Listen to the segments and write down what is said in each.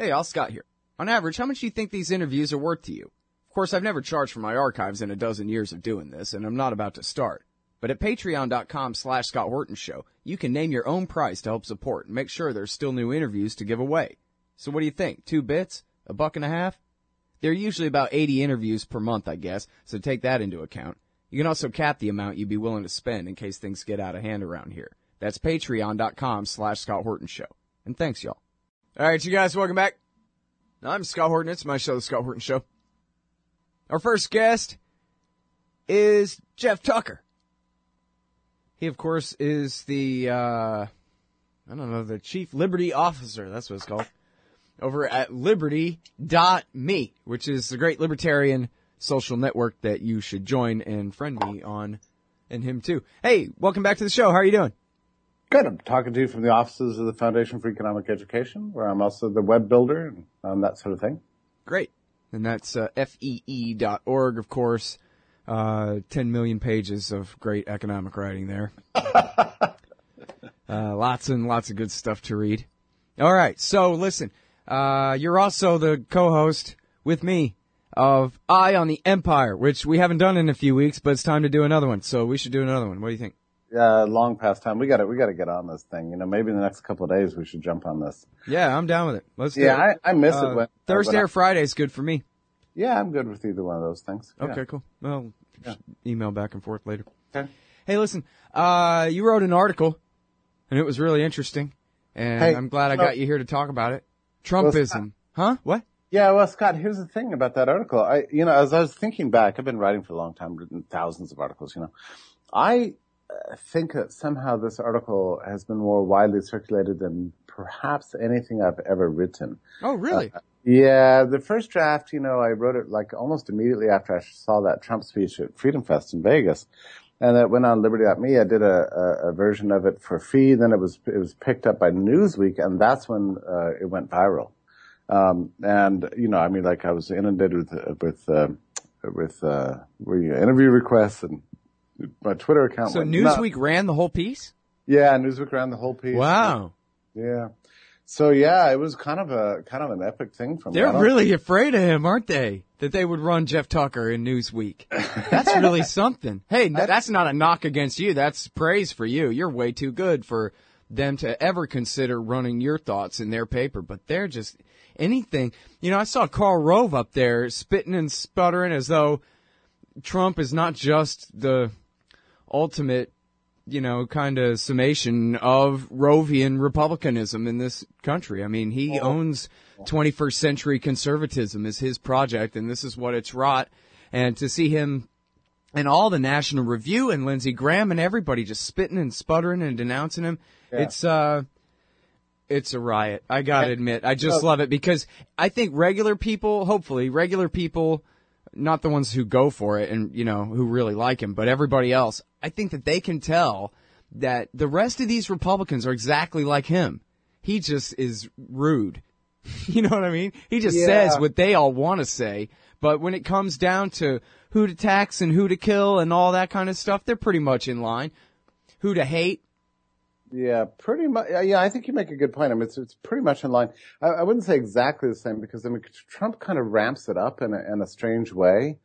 Hey, Al Scott here. On average, how much do you think these interviews are worth to you? Of course, I've never charged for my archives in a dozen years of doing this, and I'm not about to start. But at patreon.com slash Scott Horton Show, you can name your own price to help support and make sure there's still new interviews to give away. So what do you think? Two bits? A buck and a half? There are usually about 80 interviews per month, I guess, so take that into account. You can also cap the amount you'd be willing to spend in case things get out of hand around here. That's patreon.com slash Scott Horton Show. And thanks, y'all. All right, you guys, welcome back. I'm Scott Horton. It's my show, The Scott Horton Show. Our first guest is Jeff Tucker. He, of course, is the, uh, I don't know, the Chief Liberty Officer. That's what it's called. Over at liberty.me, which is the great libertarian social network that you should join and friend me on and him too. Hey, welcome back to the show. How are you doing? Good. I'm talking to you from the offices of the Foundation for Economic Education, where I'm also the web builder and um, that sort of thing. Great. And that's uh, fee.org, of course. Uh, 10 million pages of great economic writing there. uh, lots and lots of good stuff to read. All right. So listen, uh, you're also the co-host with me of Eye on the Empire, which we haven't done in a few weeks, but it's time to do another one. So we should do another one. What do you think? Yeah, long past time. We got to we got to get on this thing. You know, maybe in the next couple of days we should jump on this. Yeah, I'm down with it. Let's do yeah, it. I, I miss Uh, it when Thursday when or Friday is good for me. yeah, I'm good with either one of those things. Yeah. Okay, cool. Well, Yeah. email back and forth later. Okay. Hey, listen, uh, you wrote an article, and it was really interesting, and Hey, I'm glad I got you here to talk about it. Trumpism, huh? What? Yeah, well, Scott, here's the thing about that article. I, you know, as I was thinking back, I've been writing for a long time, written thousands of articles, you know. I uh, think that somehow this article has been more widely circulated than perhaps anything I've ever written. Oh, really? Yeah, the first draft, you know, I wrote it like almost immediately after I saw that Trump speech at Freedom Fest in Vegas. And it went on Liberty.me. I did a, a, a version of it for free. Then it was, it was picked up by Newsweek and that's when, uh, it went viral. Um, and, you know, I mean, like I was inundated with, with, uh, with, uh, you know, interview requests and my Twitter account. so. Newsweek ran the whole piece? Yeah, Newsweek ran the whole piece. Wow. Yeah. So yeah, it was kind of a, kind of an epic thing me. They're really afraid of him, aren't they? That they would run Jeff Tucker in Newsweek. That's really something. Hey, n- that's not a knock against you. That's praise for you. You're way too good for them to ever consider running your thoughts in their paper, but they're just anything. You know, I saw Karl Rove up there spitting and sputtering as though Trump is not just the ultimate, you know, kind of summation of Rovian republicanism in this country. I mean, he owns 21st century conservatism is his project, and this is what it's wrought. And to see him and all the National Review and Lindsey Graham and everybody just spitting and sputtering and denouncing him, it's uh, it's a riot. I gotta admit, I just love it because I think regular people, hopefully regular people, not the ones who go for it and you know who really like him, but everybody else, I think that they can tell that the rest of these Republicans are exactly like him. He just is rude. You know what I mean? He just Yeah. says what they all want to say, but when it comes down to who to tax and who to kill and all that kind of stuff, they're pretty much in line. Who to hate, Yeah, pretty much. Yeah, I think you make a good point. I mean, it's, it's pretty much in line. I, I wouldn't say exactly the same because I mean, Trump kind of ramps it up in a, in a strange way.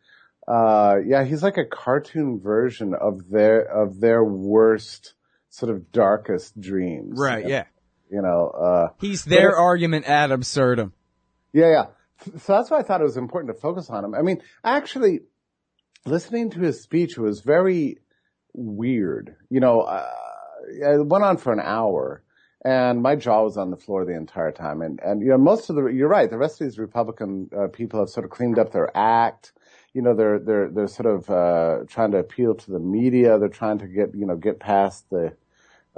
Uh, yeah, he's like a cartoon version of their, of their worst sort of darkest dreams. Right, yeah. You know, uh, He's their argument ad absurdum. Yeah, yeah. So that's why I thought it was important to focus on him. I mean, actually, listening to his speech was very weird. You know, uh, it went on for an hour, and my jaw was on the floor the entire time. And and you know, most of the you're right. The rest of these Republican uh, people have sort of cleaned up their act. You know, they're they're they're sort of uh, trying to appeal to the media. They're trying to get you know get past the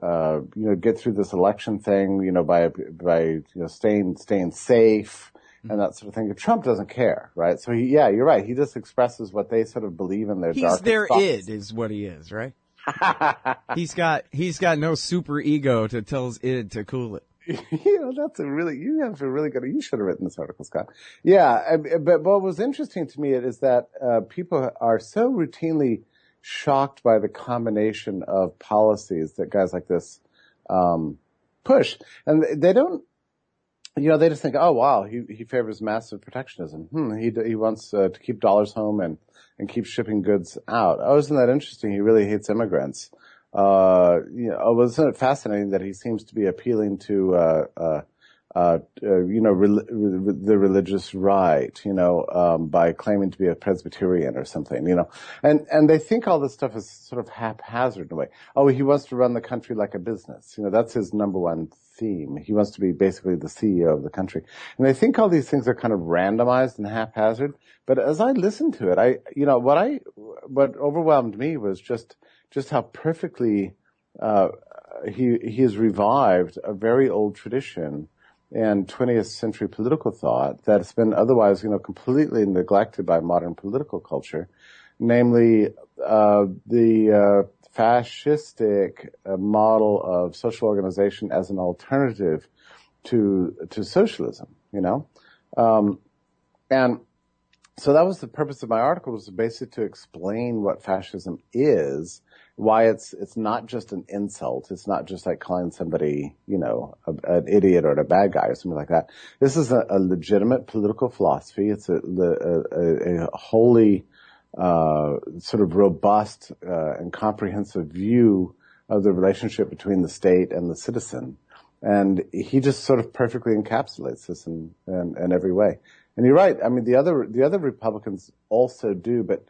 uh, you know, get through this election thing, you know, by, by, you know, staying, staying safe and that sort of thing. Trump doesn't care, right? So he, yeah, you're right. He just expresses what they sort of believe in their He's their thoughts. id, is what he is, right? he's got he's got no super ego to tell his id to cool it. you know, that's a really, you have a really good, you should have written this article, Scott. Yeah, but, but what was interesting to me is that, uh, people are so routinely shocked by the combination of policies that guys like this, um, push. And they don't, you know, they just think, oh wow, he he favors massive protectionism. Hmm, he he wants uh, to keep dollars home and and keep shipping goods out. Oh, isn't that interesting? He really hates immigrants. Uh, you know, wasn't it fascinating that he seems to be appealing to uh, uh, uh, uh, you know, re- re- the religious right, you know, um, by claiming to be a Presbyterian or something, you know, and and they think all this stuff is sort of haphazard in a way. Oh, he wants to run the country like a business, you know, that's his number one theme. He wants to be basically the CEO of the country, and they think all these things are kind of randomized and haphazard. But as I listened to it, I, you know, what I, what overwhelmed me was just just how perfectly uh, he he has revived a very old tradition and 20th century political thought that's been otherwise, you know, completely neglected by modern political culture, namely uh, the uh, fascistic uh, model of social organization as an alternative to to socialism. You know, um, and so that was the purpose of my article was basically to explain what fascism is why it's it's not just an insult. It's not just like calling somebody, you know, a, an idiot or a bad guy or something like that. This is a, a legitimate political philosophy. It's a, a, a wholly uh, sort of robust uh, and comprehensive view of the relationship between the state and the citizen. And he just sort of perfectly encapsulates this in, in, in every way. And you're right. I mean, the other the other Republicans also do, but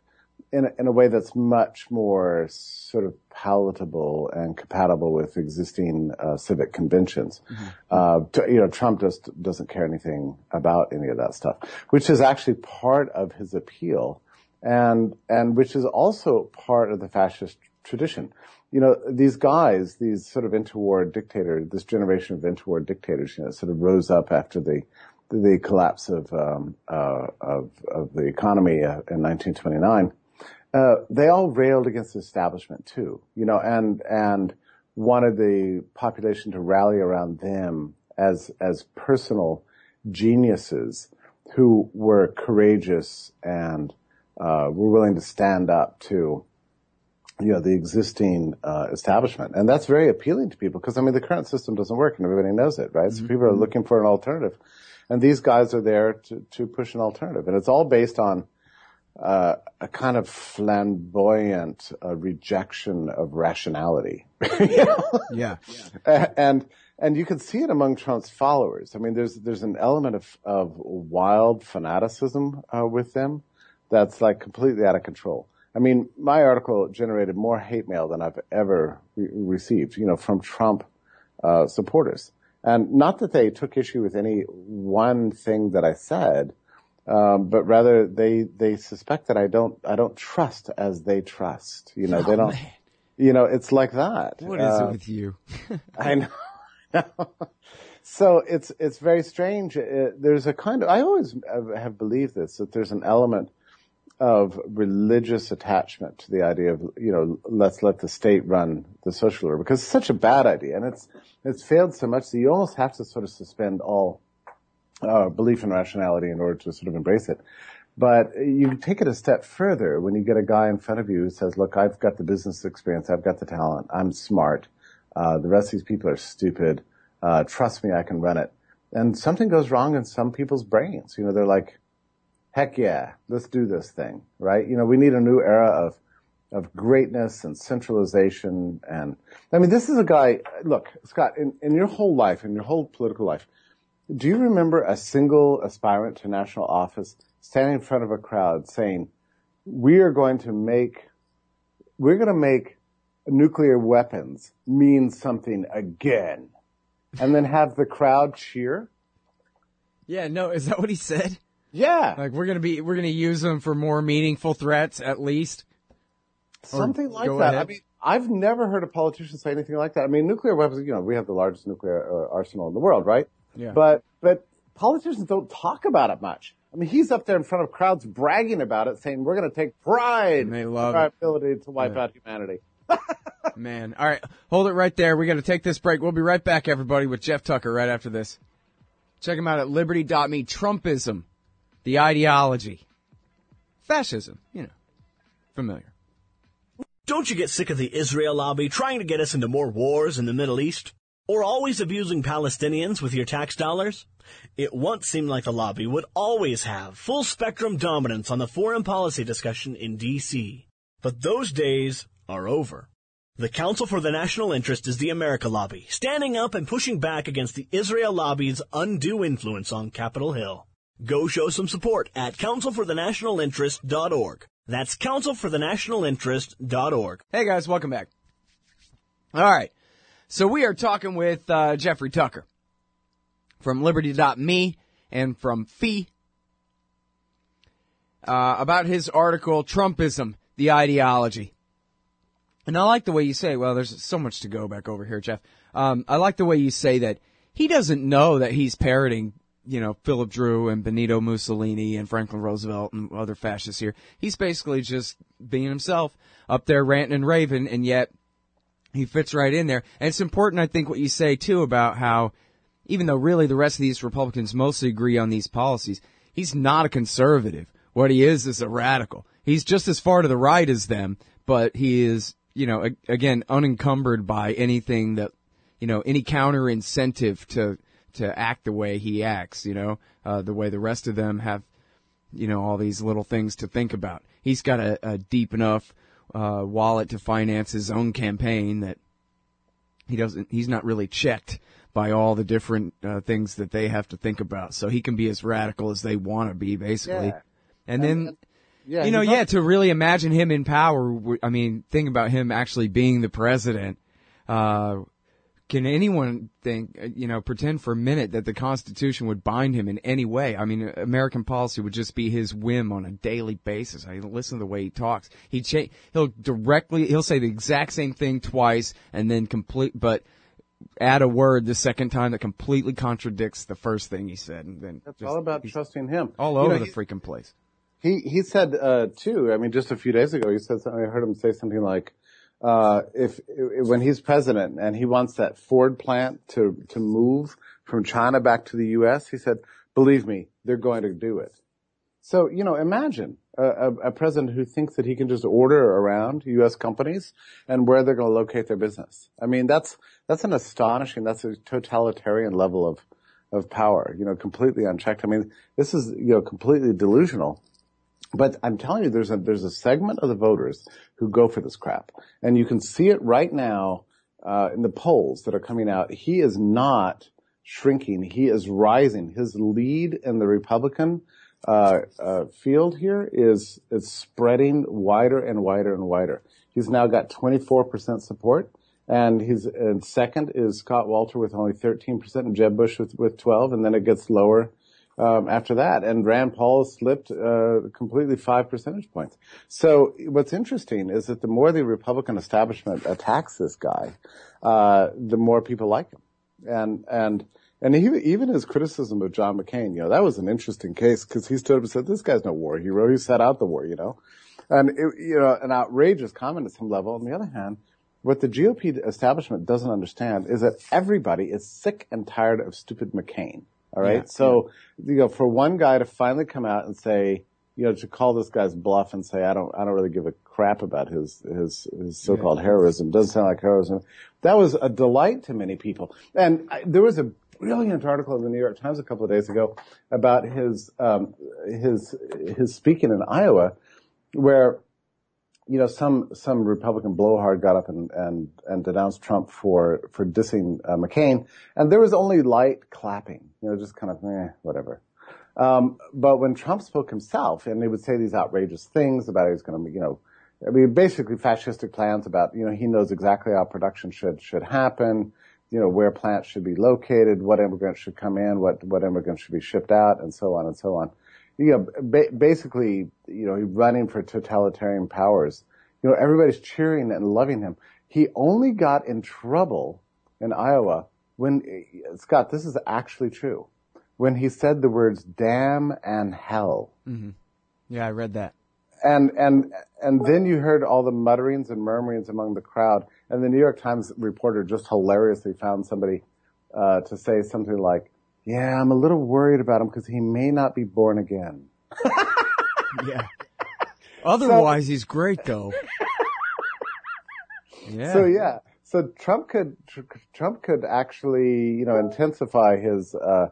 in a, in a way that's much more sort of palatable and compatible with existing uh, civic conventions. Mm-hmm. Uh, to, you know, Trump just doesn't care anything about any of that stuff, which is actually part of his appeal, and and which is also part of the fascist tradition. You know, these guys, these sort of interwar dictators, this generation of interwar dictators, you know, sort of rose up after the the collapse of um, uh, of, of the economy uh, in 1929 uh, they all railed against the establishment too, you know, and and wanted the population to rally around them as as personal geniuses who were courageous and uh, were willing to stand up to you know the existing uh, establishment, and that's very appealing to people because I mean the current system doesn't work, and everybody knows it, right? Mm-hmm. So people are looking for an alternative, and these guys are there to to push an alternative, and it's all based on uh, a kind of flamboyant uh, rejection of rationality. you know? Yeah. And and you can see it among Trump's followers. I mean, there's there's an element of of wild fanaticism uh, with them that's like completely out of control. I mean, my article generated more hate mail than I've ever re- received, you know, from Trump uh, supporters. And not that they took issue with any one thing that I said, um, but rather they they suspect that I don't I don't trust as they trust. You know, oh, they don't. Man. You know, it's like that. What is uh, it with you? I know. so it's it's very strange. It, there's a kind of I always have believed this that there's an element of religious attachment to the idea of you know let's let the state run the social order because it's such a bad idea and it's it's failed so much that you almost have to sort of suspend all uh, belief in rationality in order to sort of embrace it. But you take it a step further when you get a guy in front of you who says, look, I've got the business experience. I've got the talent. I'm smart. Uh, the rest of these people are stupid. Uh, trust me, I can run it. And something goes wrong in some people's brains. You know, they're like, heck yeah, let's do this thing, right? You know, we need a new era of, of greatness and centralization. And I mean, this is a guy, look, Scott, in, in your whole life, in your whole political life, do you remember a single aspirant to national office standing in front of a crowd saying, we are going to make, we're going to make nuclear weapons mean something again and then have the crowd cheer? Yeah, no, is that what he said? Yeah. Like we're going to be, we're going to use them for more meaningful threats at least. Something like that. Ahead. I mean, I've never heard a politician say anything like that. I mean, nuclear weapons, you know, we have the largest nuclear uh, arsenal in the world, right? Yeah. But, but politicians don't talk about it much. I mean, he's up there in front of crowds bragging about it, saying, we're going to take pride in our ability to wipe yeah. out humanity. Man. All right. Hold it right there. We got to take this break. We'll be right back, everybody, with Jeff Tucker right after this. Check him out at liberty.me. Trumpism, the ideology. Fascism, you know, familiar. Don't you get sick of the Israel lobby trying to get us into more wars in the Middle East? Or always abusing Palestinians with your tax dollars? It once seemed like the lobby would always have full spectrum dominance on the foreign policy discussion in DC. But those days are over. The Council for the National Interest is the America Lobby, standing up and pushing back against the Israel lobby's undue influence on Capitol Hill. Go show some support at councilforthenationalinterest.org. That's councilforthenationalinterest.org. Hey guys, welcome back. All right. So we are talking with uh, Jeffrey Tucker from Liberty.me and from FEE uh, about his article, Trumpism, the Ideology. And I like the way you say, well, there's so much to go back over here, Jeff. Um, I like the way you say that he doesn't know that he's parroting, you know, Philip Dru and Benito Mussolini and Franklin Roosevelt and other fascists here. He's basically just being himself up there ranting and raving, and yet he fits right in there. And it's important, I think, what you say too about how, even though really the rest of these Republicans mostly agree on these policies, he's not a conservative. What he is is a radical. He's just as far to the right as them, but he is you know, again, unencumbered by anything that, you know, any counter incentive to, to act the way he acts, you know, uh, the way the rest of them have, you know, all these little things to think about. He's got a, a deep enough, uh, wallet to finance his own campaign that he doesn't, he's not really checked by all the different uh, things that they have to think about. So he can be as radical as they want to be, basically. Yeah. And, then, yeah, you know, yeah, to really imagine him in power. I mean, think about him actually being the president. Uh, can anyone think, uh, you know, pretend for a minute that the Constitution would bind him in any way? I mean, American policy would just be his whim on a daily basis. I mean, listen to the way he talks. He cha- he'll directly, he'll say the exact same thing twice and then complete, but add a word the second time that completely contradicts the first thing he said. And then that's just, all about trusting him. All over you know, the freaking place. He he said uh, too. I mean, just a few days ago, he said something. I heard him say something like, uh, "If when he's president and he wants that Ford plant to to move from China back to the U.S., he said, believe me, they're going to do it." So you know, imagine a, a, a president who thinks that he can just order around U.S. companies and where they're going to locate their business. I mean, that's that's an astonishing, that's a totalitarian level of of power. You know, completely unchecked. I mean, this is you know completely delusional. But I'm telling you, there's a there's a segment of the voters who go for this crap, and you can see it right now uh, in the polls that are coming out. He is not shrinking; he is rising. His lead in the Republican uh, uh, field here is is spreading wider and wider and wider. He's now got 24% support, and he's and second is Scott Walker with only 13%, and Jeb Bush with with 12, and then it gets lower um, after that. And Rand Paul slipped uh, completely five percentage points. So what's interesting is that the more the Republican establishment attacks this guy, uh, the more people like him. And and and he, even his criticism of John McCain, you know, that was an interesting case because he stood up and said, "This guy's no war hero. He set out the war," you know, and it, you know, an outrageous comment at some level. On the other hand. What the GOP establishment doesn't understand is that everybody is sick and tired of stupid McCain. All right. Yeah, so, yeah. you know, for one guy to finally come out and say, you know, to call this guy's bluff and say, I don't, I don't really give a crap about his, his, his so-called yeah. heroism. Doesn't sound like heroism. That was a delight to many people. And I, there was a brilliant article in the New York Times a couple of days ago about his, um, his, his speaking in Iowa where you know, some some Republican blowhard got up and and and denounced Trump for for dissing uh, McCain, and there was only light clapping, you know, just kind of eh, whatever. Um, but when Trump spoke himself, and he would say these outrageous things about he's going to, you know, I mean, basically fascistic plans about, you know, he knows exactly how production should should happen, you know, where plants should be located, what immigrants should come in, what what immigrants should be shipped out, and so on and so on you know, ba- basically, you know, running for totalitarian powers. You know, everybody's cheering and loving him. He only got in trouble in Iowa when, Scott, this is actually true, when he said the words damn and hell. Mm-hmm. Yeah, I read that. And, and, and then you heard all the mutterings and murmurings among the crowd. And the New York Times reporter just hilariously found somebody, uh, to say something like, yeah, I'm a little worried about him because he may not be born again. yeah. Otherwise, so, he's great though. Yeah. So yeah. so Trump could Trump could actually you know intensify his uh,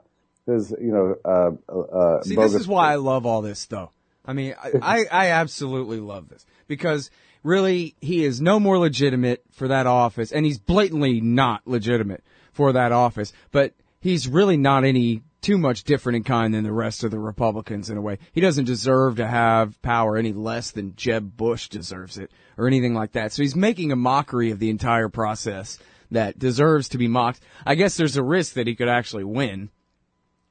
his you know uh, uh, See, this is why I love all this though. I mean, I, I, I absolutely love this because really he is no more legitimate for that office and he's blatantly not legitimate for that office, but he's really not any too much different in kind than the rest of the Republicans in a way. He doesn't deserve to have power any less than Jeb Bush deserves it or anything like that. So he's making a mockery of the entire process that deserves to be mocked. I guess there's a risk that he could actually win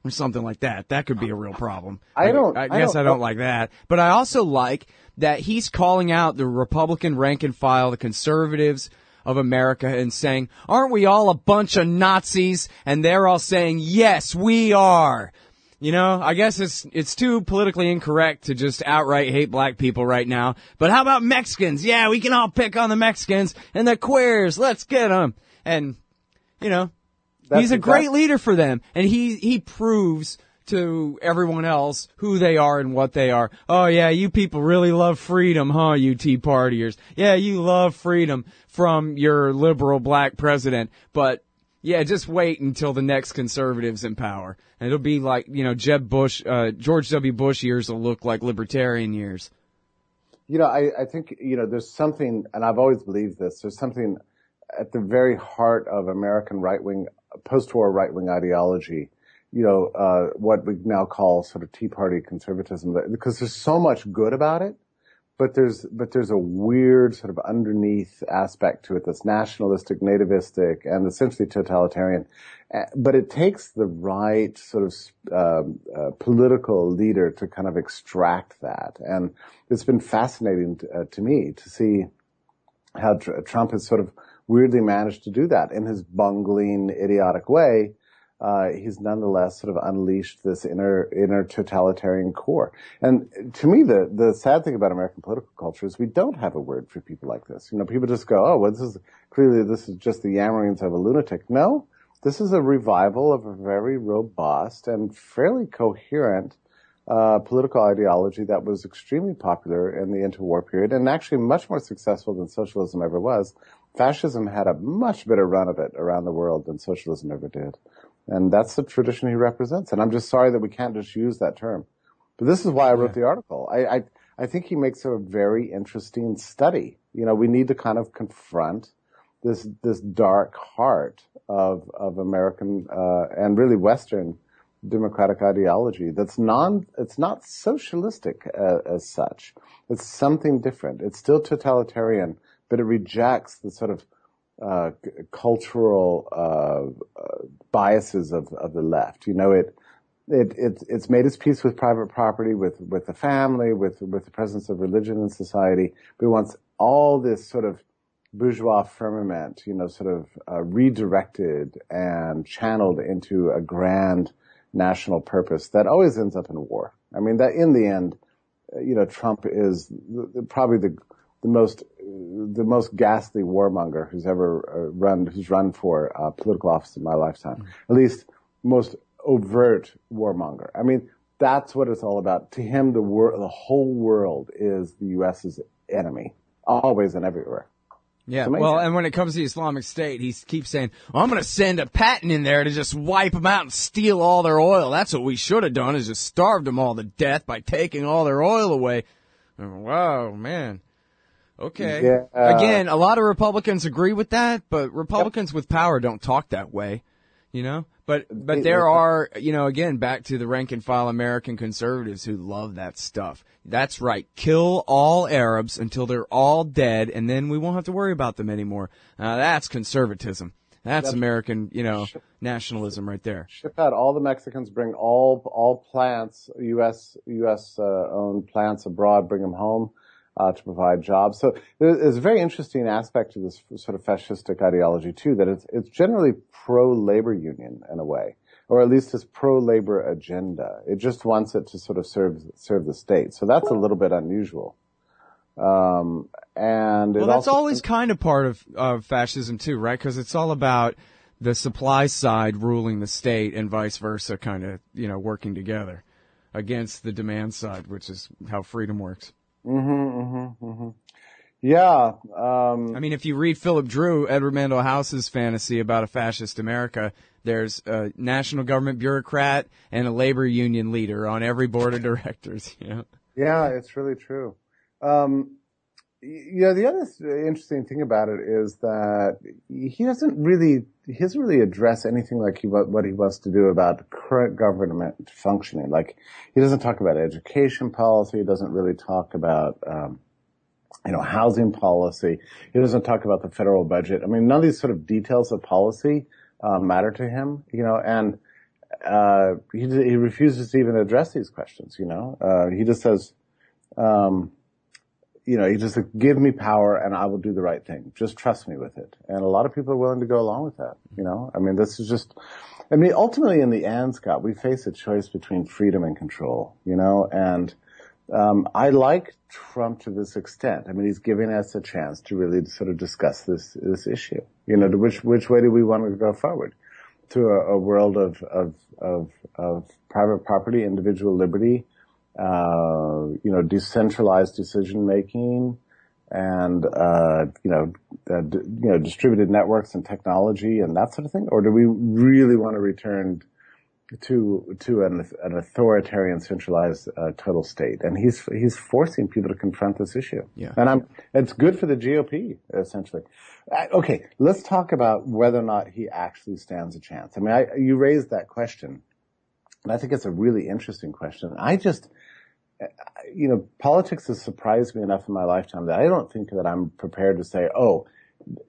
or something like that. That could be a real problem. I don't. I, I guess I don't, I don't like that. But I also like that he's calling out the Republican rank and file, the conservatives of America, and saying, "Aren't we all a bunch of Nazis?" And they're all saying, "Yes, we are." You know, I guess it's it's too politically incorrect to just outright hate black people right now. But how about Mexicans? Yeah, we can all pick on the Mexicans and the queers. Let's get them. And you know, that's He's a great leader for them, and he he proves to everyone else who they are and what they are. Oh yeah, you people really love freedom, huh? You Tea Partiers. Yeah, you love freedom from your liberal black president, but yeah, just wait until the next conservatives in power, and it'll be like you know Jeb Bush, uh, George W. Bush years will look like libertarian years. You know, I, I think you know there's something, and I've always believed this. There's something at the very heart of American right wing post-war right-wing ideology, you know, uh, what we now call sort of Tea Party conservatism, because there's so much good about it, but there's but there's a weird sort of underneath aspect to it that's nationalistic, nativistic, and essentially totalitarian. But it takes the right sort of um, uh, political leader to kind of extract that, and it's been fascinating to, uh, to me to see how tr- Trump has sort of weirdly managed to do that in his bungling, idiotic way. Uh, he's nonetheless sort of unleashed this inner inner totalitarian core. And to me, the the sad thing about American political culture is we don't have a word for people like this. You know, people just go, "Oh, well, this is clearly this is just the yammerings of a lunatic." No, this is a revival of a very robust and fairly coherent uh, political ideology that was extremely popular in the interwar period and actually much more successful than socialism ever was fascism had a much better run of it around the world than socialism ever did. And that's the tradition he represents. And I'm just sorry that we can't just use that term. But this is why I wrote yeah. the article. I, I, I think he makes a very interesting study. You know, we need to kind of confront this, this dark heart of, of American, uh, and really Western democratic ideology that's non, it's not socialistic uh, as such. It's something different. It's still totalitarian but it rejects the sort of uh, cultural uh, uh, biases of, of the left. You know, it, it, it, it's made its peace with private property, with, with the family, with, with the presence of religion in society, but wants all this sort of bourgeois firmament, you know, sort of uh, redirected and channeled into a grand national purpose that always ends up in war. I mean, that in the end, you know, Trump is probably the the most the most ghastly warmonger who's ever uh, run who's run for uh, political office in my lifetime. Mm-hmm. At least most overt warmonger. I mean, that's what it's all about. To him, the wor- the whole world is the U.S.'s enemy, always and everywhere. Yeah, well, and when it comes to the Islamic State, he keeps saying, well, I'm going to send a Patton in there to just wipe them out and steal all their oil. That's what we should have done is just starved them all to death by taking all their oil away. Wow, man. Okay. Yeah. Again, a lot of Republicans agree with that, but Republicans yep. with power don't talk that way, you know? But, but there are, you know, again, back to the rank and file American conservatives who love that stuff. That's right. Kill all Arabs until they're all dead and then we won't have to worry about them anymore. Uh, that's conservatism. That's, that's American, you know, ship, nationalism right there. Ship out all the Mexicans, bring all, all plants, U.S., U.S. Uh, owned plants abroad, bring them home uh, to provide jobs. So there's a very interesting aspect to this sort of fascistic ideology too, that it's, it's generally pro-labor union in a way, or at least it's pro-labor agenda. It just wants it to sort of serve, serve the state. So that's a little bit unusual. Um, and well, that's always kind of part of, of fascism too, right? Cause it's all about the supply side ruling the state and vice versa kind of, you know, working together against the demand side, which is how freedom works. Mm-hmm, mm-hmm, mm-hmm. Yeah. Um, I mean, if you read Philip Dru, Edward Mandell House's fantasy about a fascist America, there's a national government bureaucrat and a labor union leader on every board of directors. You know? Yeah, it's really true. Um, you know, the other interesting thing about it is that he doesn't really, he doesn't really address anything like he, what he wants to do about current government functioning. Like, he doesn't talk about education policy. He doesn't really talk about, um, you know, housing policy. He doesn't talk about the federal budget. I mean, none of these sort of details of policy uh, matter to him, you know, and uh, he he refuses to even address these questions. You know, uh, he just says, um, you know, he just like, give me power and I will do the right thing. Just trust me with it. And a lot of people are willing to go along with that. You know, I mean, this is just. I mean, ultimately, in the end, Scott, we face a choice between freedom and control. You know, and um, I like Trump to this extent. I mean, he's giving us a chance to really sort of discuss this this issue. You know, which which way do we want to go forward? To a, a world of, of of of private property, individual liberty, uh, you know, decentralized decision making, and uh, you know, uh, d- you know, distributed networks and technology and that sort of thing, or do we really want to return to to an, an authoritarian, centralized uh, total state, and he's he's forcing people to confront this issue. Yeah. and I'm it's good for the GOP essentially. Uh, okay, let's talk about whether or not he actually stands a chance. I mean, I, you raised that question, I think it's a really interesting question. I just you know, politics has surprised me enough in my lifetime that I don't think that I'm prepared to say, oh,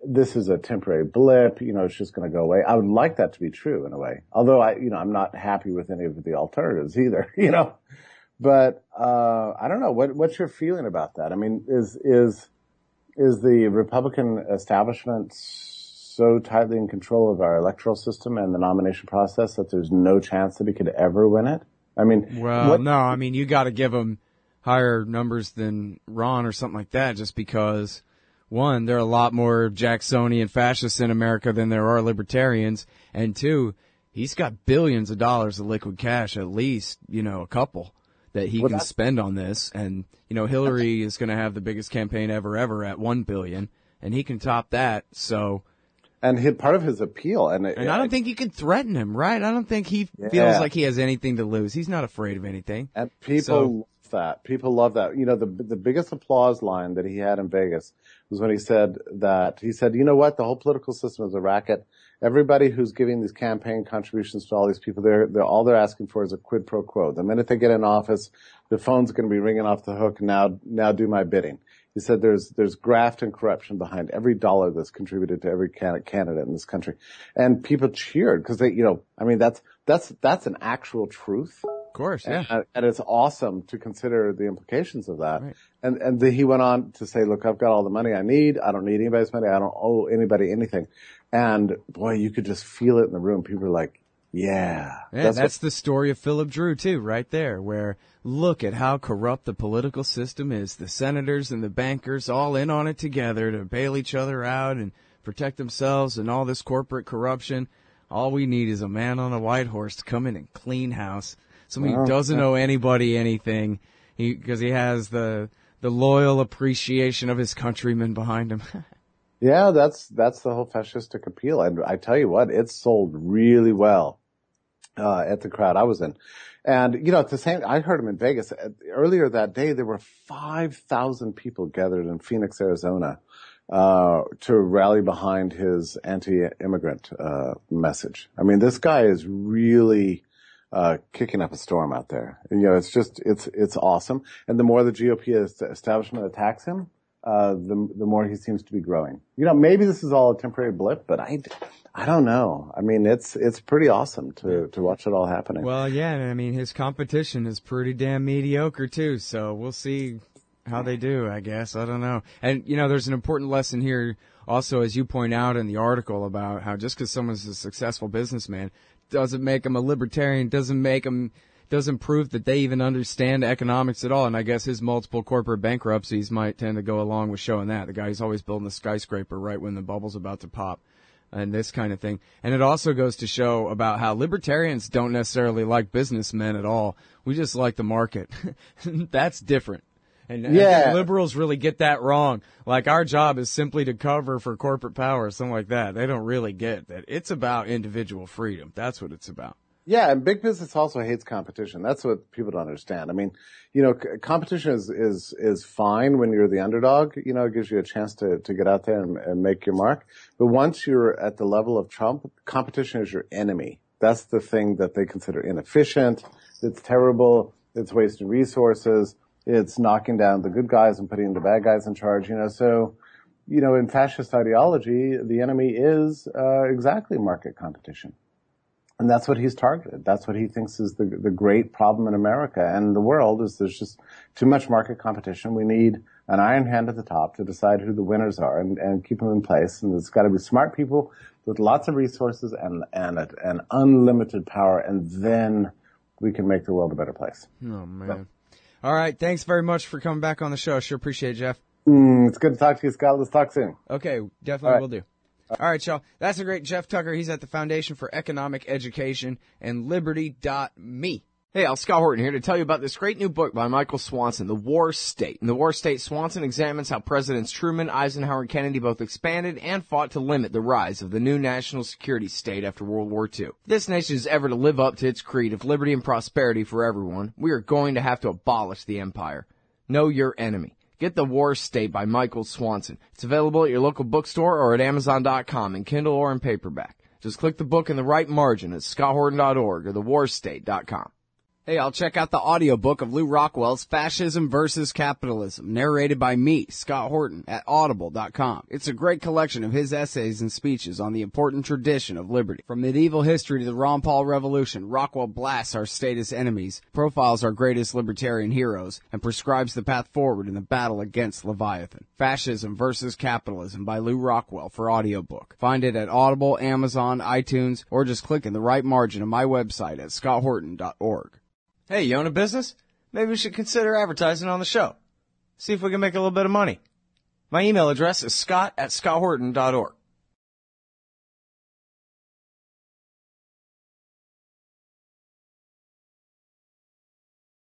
this is a temporary blip, you know, it's just going to go away. I would like that to be true in a way. Although I, you know, I'm not happy with any of the alternatives either, you know. But uh, I don't know what what's your feeling about that? I mean, is is is the Republican establishment so tightly in control of our electoral system and the nomination process that there's no chance that he could ever win it? I mean, Well, what- no, I mean, you got to give him higher numbers than Ron or something like that just because, one, there are a lot more Jacksonian fascists in America than there are libertarians. And two, he's got billions of dollars of liquid cash, at least, you know, a couple that he Well, can spend on this. And, you know, Hillary is going to have the biggest campaign ever, ever at one billion and he can top that. So, and part of his appeal, and, and I don't think you can threaten him, right? I don't think he Yeah. feels like he has anything to lose. He's not afraid of anything. And people So- love that. People love that. You know, the the biggest applause line that he had in Vegas was when he said that he said, "You know what? The whole political system is a racket. Everybody who's giving these campaign contributions to all these people, they're they're all they're asking for is a quid pro quo. The minute they get in office, the phone's going to be ringing off the hook. Now, now do my bidding." He said there's there's graft and corruption behind every dollar that's contributed to every candidate in this country, and people cheered because they, you know, I mean that's that's that's an actual truth. Of course, yeah. And, and it's awesome to consider the implications of that. Right. And and the, he went on to say, "Look, I've got all the money I need. I don't need anybody's money. I don't owe anybody anything." And boy, you could just feel it in the room. People are like, "Yeah, Yeah, that's, what- the story of Philip Dru too, right there, where look at how corrupt the political system is. The senators and the bankers all in on it together to bail each other out and protect themselves and all this corporate corruption. All we need is a man on a white horse to come in and clean house. Somebody who doesn't owe anybody anything, because he, has the the loyal appreciation of his countrymen behind him. yeah, that's that's the whole fascistic appeal. And I tell you what, it sold really well uh, at the crowd I was in. And you know, at the same, I heard him in Vegas Uh, earlier that day. There were five thousand people gathered in Phoenix, Arizona, uh, to rally behind his anti-immigrant uh, message. I mean, this guy is really uh, kicking up a storm out there. You know, it's just it's it's awesome. And the more the GOP establishment attacks him, uh, the the more he seems to be growing. You know, maybe this is all a temporary blip, but I, I don't know. I mean, it's it's pretty awesome to to watch it all happening. Well, yeah, and I mean his competition is pretty damn mediocre too. So we'll see how they do. I guess I don't know. And you know, there's an important lesson here, also as you point out in the article about how just because someone's a successful businessman doesn't make them a libertarian, doesn't make them doesn't prove that they even understand economics at all. And I guess his multiple corporate bankruptcies might tend to go along with showing that. The guy's always building a skyscraper right when the bubble's about to pop and this kind of thing. And it also goes to show about how libertarians don't necessarily like businessmen at all. We just like the market. That's different. And Yeah. liberals really get that wrong. Like our job is simply to cover for corporate power or something like that. They don't really get that. It's about individual freedom. That's what it's about. Yeah, and big business also hates competition. That's what people don't understand. I mean, you know, c- competition is is is fine when you're the underdog. You know, it gives you a chance to to get out there and, and make your mark. But once you're at the level of Trump, competition is your enemy. That's the thing that they consider inefficient. It's terrible. It's wasting resources. It's knocking down the good guys and putting the bad guys in charge. You know, so you know, in fascist ideology, the enemy is uh, exactly market competition. And that's what he's targeted. That's what he thinks is the, the great problem in America and the world is there's just too much market competition. We need an iron hand at the top to decide who the winners are and, and keep them in place. And it's got to be smart people with lots of resources and, and, and unlimited power. And then we can make the world a better place. Oh man. All right. Thanks very much for coming back on the show. Sure appreciate it, Jeff. Mm, it's good to talk to you, Scott. Let's talk soon. Okay, definitely right. will do. All right, y'all. That's a great Jeff Tucker. He's at the Foundation for Economic Education and Liberty.me. Hey, Al Scott Horton here to tell you about this great new book by Michael Swanson, The War State. In The War State, Swanson examines how Presidents Truman, Eisenhower, and Kennedy both expanded and fought to limit the rise of the new national security state after World War II. If this nation is ever to live up to its creed of liberty and prosperity for everyone, we are going to have to abolish the empire. Know your enemy. Get The War State by Michael Swanson. It's available at your local bookstore or at Amazon.com in Kindle or in paperback. Just click the book in the right margin at scotthorton.org or thewarstate.com. Hey, I'll check out the audiobook of Lew Rockwell's Fascism versus Capitalism, narrated by me, Scott Horton, at audible.com. It's a great collection of his essays and speeches on the important tradition of liberty. From medieval history to the Ron Paul Revolution, Rockwell blasts our status enemies, profiles our greatest libertarian heroes, and prescribes the path forward in the battle against Leviathan. Fascism versus Capitalism by Lew Rockwell for audiobook. Find it at Audible, Amazon, iTunes, or just click in the right margin of my website at scotthorton.org. Hey, you own a business? Maybe we should consider advertising on the show. See if we can make a little bit of money. My email address is scott at scotthorton.org.